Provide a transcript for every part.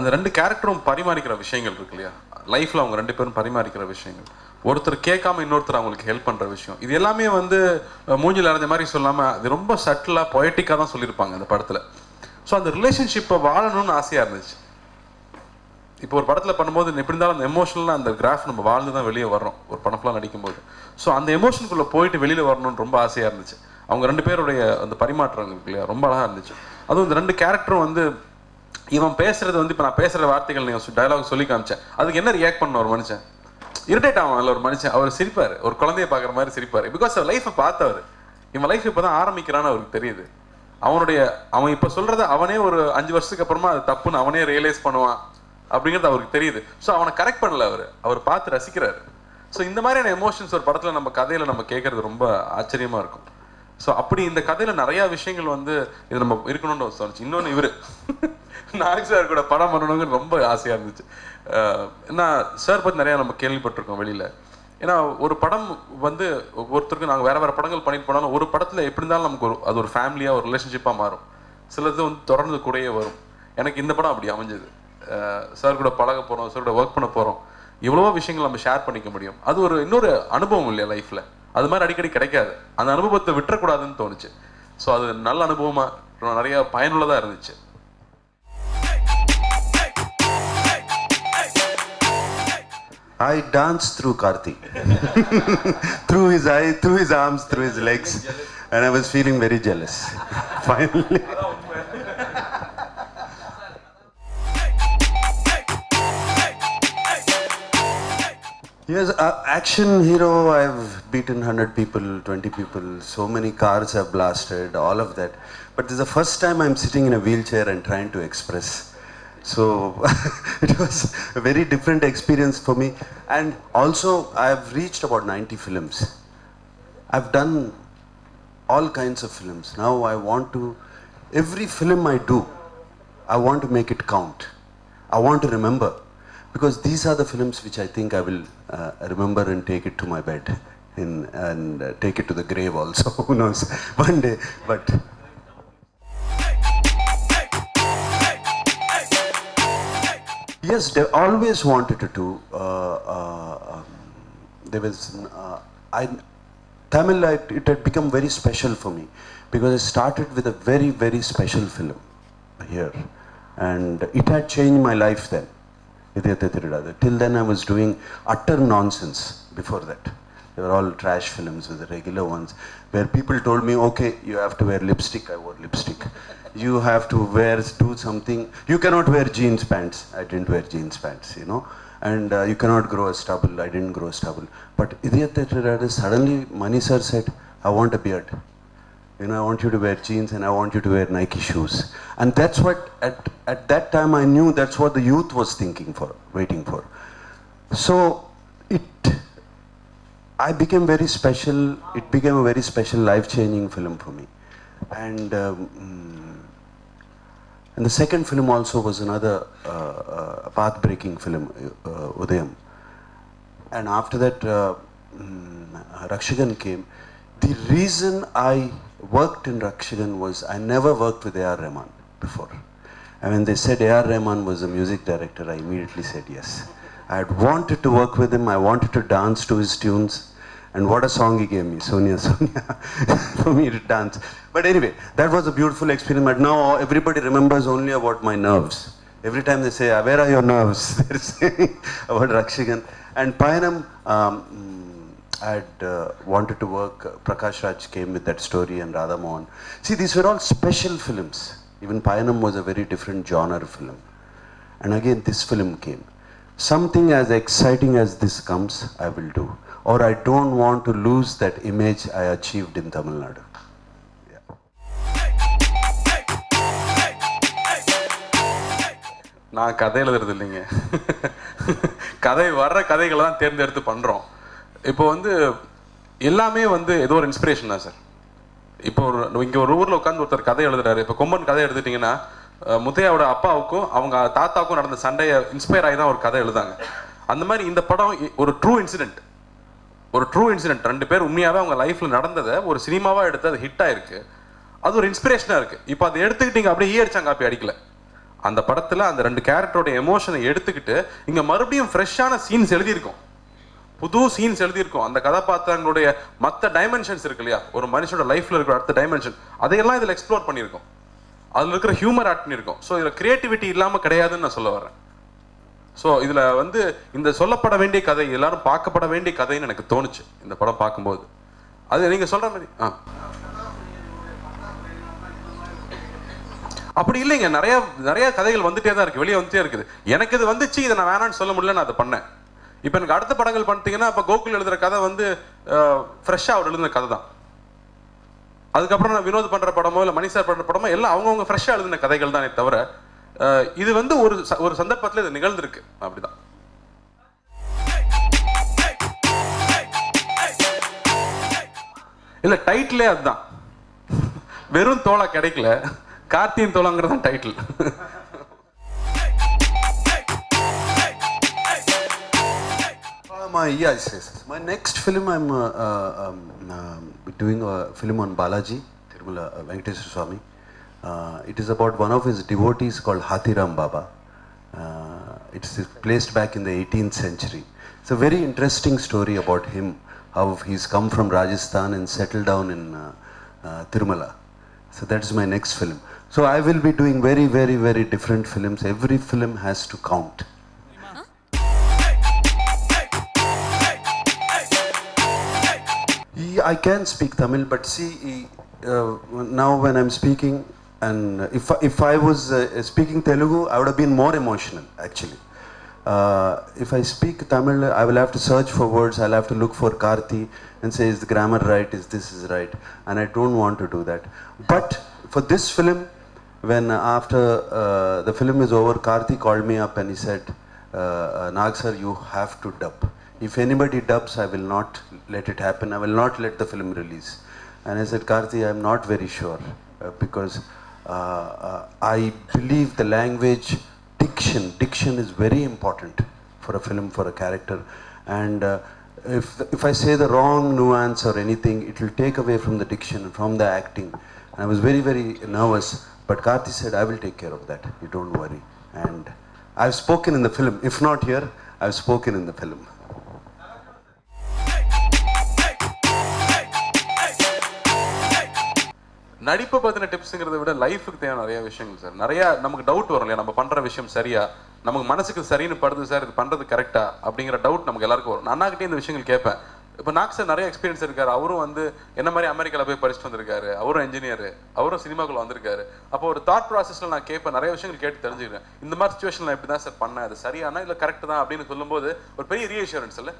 அந்த ரெண்டு கேரக்டரும் பரிமாறிக்கிற விஷயங்கள் இருக்கு இல்லையா? லைஃப்ல அவங்க ரெண்டு பேரும் பரிமாறிக்கிற விஷயங்கள். ஒருத்தர் கேட்காம இன்னொருத்தர் அவங்களுக்கு ஹெல்ப் பண்ற விஷயம். இது எல்லாமே வந்து மூஞ்சில் அடைஞ்ச அரைஞ்ச மாதிரி சொல்லாம அது ரொம்ப சட்டிலா பொயட்டிக்கா தான் சொல்லியிருப்பாங்க அந்த படத்துல. ஸோ அந்த ரிலேஷன்ஷிப்பை வாழணும்னு ஆசையா இருந்துச்சு. இப்போ ஒரு படத்துல பண்ணும்போது எப்படி இருந்தாலும் அந்த எமோஷனலாக அந்த கிராஃப் நம்ம வாழ்ந்து தான் வெளியே வர்றோம். ஒரு படம்லாம் நடிக்கும்போது. ஸோ அந்த எமோஷனுக்குள்ள போயிட்டு வெளியில வரணும்னு ரொம்ப ஆசையா இருந்துச்சு. அவங்க ரெண்டு பேருடைய அந்த பரிமாற்றம் இருக்கு இல்லையா? ரொம்ப அழகா இருந்துச்சு. அதுவும் இந்த ரெண்டு கேரக்டரும் வந்து இவன் பேசுறது வந்து இப்போ நான் பேசுற வார்த்தைகள் நீங்கள் டைலாக் சொல்லி காமிச்சேன். அதுக்கு என்ன ரியாக்ட் பண்ண ஒரு மனுஷன்? இரிட்டேட் ஆகும் ஒரு மனுஷன். அவர் சிரிப்பாரு. ஒரு குழந்தைய பார்க்குற மாதிரி சிரிப்பாரு. பிகாஸ் அவர் லைஃப்பை பார்த்தவர். இவன் லைஃப் இப்போ தான் ஆரம்பிக்கிறான்னு அவருக்கு தெரியுது. அவனுடைய அவன் இப்போ சொல்கிறத அவனே ஒரு அஞ்சு வருஷத்துக்கு அப்புறமா அது தப்புன்னு அவனே ரியலைஸ் பண்ணுவான் அப்படிங்கிறது அவருக்கு தெரியுது. ஸோ அவனை கரெக்ட் பண்ணல அவர். அவர் பார்த்து ரசிக்கிறாரு. ஸோ இந்த மாதிரியான எமோஷன்ஸ் ஒரு படத்துல நம்ம கதையில நம்ம கேட்குறது ரொம்ப ஆச்சரியமா இருக்கும். ஸோ அப்படி இந்த கதையில நிறைய விஷயங்கள் வந்து இது நம்ம இருக்கணும்னு தோணுச்சு. இன்னொன்று இவரு. நாக் சார் கூட படம் பண்ணணுங்கிறது ரொம்ப ஆசையா இருந்துச்சு. என்ன ஏன்னா சார் பத்தி நிறைய நம்ம கேள்விப்பட்டிருக்கோம் வெளியில. ஏன்னா ஒரு படம் வந்து ஒவ்வொருத்தருக்கும் நாங்கள் வேற வேற படங்கள் பண்ணிட்டு போனாலும் ஒரு படத்துல எப்படி இருந்தாலும் நமக்கு ஒரு அது ஒரு ஃபேமிலியா ஒரு ரிலேஷன்ஷிப்பா மாறும். சிலது வந்து தொடர்ந்து கூடயே வரும். எனக்கு இந்த படம் அப்படி அமைஞ்சது. சார் கூட பழக போறோம் சார் கூட ஒர்க் பண்ண போறோம். இவ்வளவோ விஷயங்கள் நம்ம ஷேர் பண்ணிக்க முடியும். அது ஒரு இன்னொரு அனுபவம் இல்லையா லைஃப்ல அது மாதிரி அடிக்கடி கிடைக்காது. அந்த அனுபவத்தை விட்டுறக்கூடாதுன்னு தோணுச்சு. ஸோ அது நல்ல அனுபவமா நிறைய பயனுள்ளதா இருந்துச்சு. I danced through Karthi. through his eye, through his arms, through his legs. And I was feeling very jealous. Finally. Yes, uh, action hero, I've beaten 100 people, 20 people, so many cars have blasted, all of that. But this is the first time I'm sitting in a wheelchair and trying to express. So it was a very different experience for me. And also, I've reached about 90 films. I've done all kinds of films. Now I want to, every film I do, I want to make it count. I want to remember. Because these are the films which I think I will uh, remember and take it to my bed in, and uh, take it to the grave also. Who knows? One day. But Yes, they always wanted to do. Uh, uh, um, there was, uh, I, Tamil, I, it had become very special for me because I started with a very, very special film here. And it had changed my life then. Till then, I was doing utter nonsense before that. They were all trash films with the regular ones where people told me, okay, you have to wear lipstick. I wore lipstick. You have to wear, do something. You cannot wear jeans pants. I didn't wear jeans pants, you know. And uh, you cannot grow a stubble. I didn't grow a stubble. But suddenly Mani sir said, I want a beard. You know, I want you to wear jeans and I want you to wear Nike shoes. And that's what, at, at that time, I knew that's what the youth was thinking for, waiting for. So, it, I became very special, it became a very special, life changing film for me. And, um, mm, and the second film also was another uh, uh, path breaking film, uh, Udayam. And after that, uh, mm, Rakshagan came. The reason I worked in Rakshagan was I never worked with A.R. Rahman before. And when they said A.R. Rahman was a music director, I immediately said yes. I had wanted to work with him, I wanted to dance to his tunes. And what a song he gave me, Sonia, Sonia, for me to dance. But anyway, that was a beautiful experience. But now everybody remembers only about my nerves. Every time they say, "Ah, where are your nerves? They're saying about Rakshagan. And Payanam, um, mm, I had uh, wanted to work, Prakash Raj came with that story and Radha Mohan. See, these were all special films. Even Payanam was a very different genre film. And again, this film came. Something as exciting as this comes, I will do. Or I don't want to lose that image I achieved in Tamil Nadu. நான் கதை எழுதுறது இல்லைங்க. கதை வர்ற கதைகளை தான் தேர்ந்தெடுத்து பண்ணுறோம் இப்போ வந்து எல்லாமே வந்து ஏதோ ஒரு இன்ஸ்பிரேஷன் தான் சார். இப்போ ஒரு இங்கே ஒரு ஊரில் உட்காந்து ஒருத்தர் கதை எழுதுறாரு. இப்போ கொம்பன் கதை எடுத்துட்டிங்கன்னா முத்தையாவோட அப்பாவுக்கும் அவங்க தாத்தாவுக்கும் நடந்த சண்டையை இன்ஸ்பயர் ஆகி தான் ஒரு கதை எழுதாங்க அந்த மாதிரி இந்த படம் இ- ஒரு ட்ரூ இன்சிடென்ட் ஒரு ட்ரூ இன்சிடென்ட் ரெண்டு பேர் உண்மையாகவே அவங்க லைஃப்பில் நடந்ததை ஒரு சினிமாவாக எடுத்து அது ஹிட் ஆயிருக்கு. அது ஒரு இன்ஸ்பிரேஷனாக இருக்குது இப்போ அதை எடுத்துக்கிட்டீங்க அப்படியே ஈ காப்பி அடிக்கல. அந்த படத்தில் அந்த ரெண்டு கேரக்டரோட எமோஷனை எடுத்துக்கிட்டு இங்கே மறுபடியும் ஃப்ரெஷ்ஷான சீன்ஸ் எழுதியிருக்கோம். புது சீன்ஸ் எழுதியிருக்கோம். அந்த கதாபாத்திரங்களுடைய மற்ற டைமென்ஷன்ஸ் இருக்கு இல்லையா? ஒரு மனுஷனோட லைஃப்பில் இருக்கிற அடுத்த டைமென்ஷன் அதையெல்லாம் இதில் எக்ஸ்ப்ளோர் பண்ணியிருக்கோம். அதில் இருக்கிற ஹியூமர் ஆட் பண்ணியிருக்கோம். ஸோ இதில் கிரியேட்டிவிட்டி இல்லாமல் கிடையாதுன்னு நான் சொல்ல வரேன் ஸோ இதில் வந்து இந்த சொல்லப்பட வேண்டிய கதை எல்லாரும் பார்க்கப்பட வேண்டிய கதைன்னு எனக்கு தோணுச்சு இந்த படம் பார்க்கும்போது. அது நீங்கள் சொல்ற மாதிரி ஆ. அப்படி இல்லைங்க நிறைய நிறைய கதைகள் வந்துட்டே தான் இருக்கு வெளியே வந்துட்டே இருக்குது. எனக்கு இது வந்துச்சு இதை நான் வேணாம்னு சொல்ல முடியல நான் அதை பண்ணேன். இப்போ எனக்கு அடுத்த படங்கள் பண்ணிட்டீங்கன்னா இப்போ கோகுல் எழுதுற கதை வந்து ஃப்ரெஷ்ஷாக அவர் எழுதுன கதை தான். அதுக்கப்புறம் நான் வினோத் பண்ணுற படமோ இல்லை மணி சார் படமோ எல்லாம் அவங்கவுங்க ஃப்ரெஷ்ஷாக எழுதின கதைகள் தானே தவிர இது வந்து ஒரு ச- ஒரு சந்தர்ப்பத்தில் இது நிகழ்ந்திருக்கு அப்படிதான் இல்ல டைட்டிலே அதுதான் வெறும் தோளா கிடைக்கல கார்த்தியின் தோளாங்கிறது தான் title Uh, my yes, yes. yes. My next film, I'm uh, uh, um, um, doing a film on Balaji Tirumala uh, Venkateswara Swami. Uh, it is about one of his devotees called Hathiram Baba. Uh, it's placed back in the 18th century. It's a very interesting story about him, how he's come from Rajasthan and settled down in uh, uh, Tirumala. So that's my next film. So I will be doing very, very, very different films. Every film has to count. I can speak Tamil, but see, uh, now when I'm speaking, and if if I was uh, speaking Telugu, I would have been more emotional actually. Uh, if I speak Tamil, I will have to search for words. I'll have to look for Karthi and say, is the grammar right? Is this is right? And I don't want to do that. But for this film, when after uh, the film is over, Karthi called me up and he said, uh, uh, Nag sir, you have to dub. If anybody dubs, I will not let it happen. I will not let the film release. And I said, Karthi, I'm not very sure uh, because I believe the language, diction, diction is very important for a film, for a character. And uh, if, if I say the wrong nuance or anything, it will take away from the diction from the acting. And I was very, very nervous. But Karthi said, I will take care of that. You don't worry. And I've spoken in the film. If not here, I've spoken in the film. நடிப்பை பற்றின டிப்ஸுங்கிறத விட லைஃபுக்கு தேவையான நிறைய விஷயங்கள் sir நிறைய நமக்கு doubt வரும் இல்லையா? நம்ம பண்ணுற விஷயம் சரியா? நமக்கு மனசுக்கு சரின்னு படுது சார் இது பண்ணுறது கரெக்டா அப்படிங்கிற டவுட் நமக்கு எல்லாருக்கும் வரும். அண்ணாக்கிட்டே இந்த விஷயங்கள் கேட்பேன். இப்போ நாக் சார் நிறைய எக்ஸ்பீரியன்ஸ் இருக்காரு. அவரும் வந்து என்ன மாதிரி அமெரிக்காவில் போய் படிச்சுட்டு வந்திருக்காரு. அவரும் இன்ஜினியர் அவரும் சினிமாக்குள்ள வந்திருக்காரு. அப்போ ஒரு தாட் ப்ராசஸில் நான் கேட்பேன். நிறைய விஷயங்கள் கேட்டு தெரிஞ்சுக்கிறேன். இந்த மாதிரி சுச்சுவேஷன்ல இப்படி தான் சார் பண்ணேன். அது சரியானா இல்லை கரெக்ட் தான் அப்படின்னு சொல்லும்போது ஒரு பெரிய ரீஎஷூரன்ஸ் இல்லை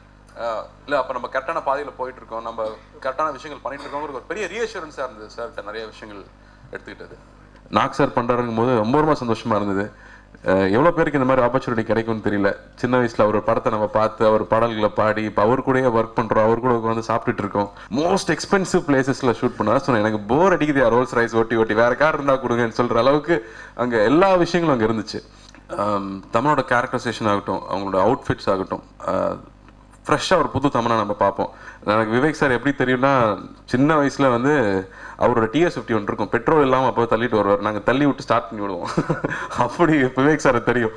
இல்ல அப்ப நம்ம கரெக்டான பாதையில போயிட்டு இருக்கோம் நம்ம கரெக்டான விஷயங்கள் பண்ணிட்டு இருக்கோங்கிற ஒரு பெரிய ரீஅஷூரன்ஸா இருந்தது சார் நிறைய விஷயங்கள் எடுத்துக்கிட்டது. நாக் சார் பண்றாருங்கும் போது ரொம்ப ரொம்ப சந்தோஷமா இருந்தது. எவ்வளோ எவ்வளவு பேருக்கு இந்த மாதிரி ஆப்பர்ச்சுனிட்டி கிடைக்கும்னு தெரியல. சின்ன வயசுல அவர் படத்தை நம்ம பார்த்து அவர் பாடல்களை பாடி இப்போ அவர் கூடயே ஒர்க் பண்றோம் அவர் கூட உட்காந்து சாப்பிட்டுட்டு இருக்கோம். மோஸ்ட் எக்ஸ்பென்சிவ் பிளேசஸ்ல ஷூட் பண்ணா சொன்னேன் எனக்கு போர் அடிக்குது ரோல்ஸ் ரைஸ் ஓட்டி ஓட்டி. வேற கார் இருந்தா கொடுங்கன்னு சொல்ற அளவுக்கு அங்க எல்லா விஷயங்களும் அங்க இருந்துச்சு. தமிழோட கேரக்டரைசேஷன் ஆகட்டும் அவங்களோட அவுட்ஃபிட்ஸ் ஆகட்டும் ஃப்ரெஷ்ஷாக ஒரு புது தமிழை நம்ம பார்ப்போம். எனக்கு விவேக் சார் எப்படி தெரியும்னா சின்ன வயசுல வந்து அவரோட டிஎஸ் ஃபிஃப்டி ஒன்று இருக்கும். பெட்ரோல் இல்லாமல் அப்போ தள்ளிட்டு வருவார். நாங்கள் தள்ளி விட்டு ஸ்டார்ட் பண்ணி விடுவோம் அப்படி விவேக் சார் தெரியும்.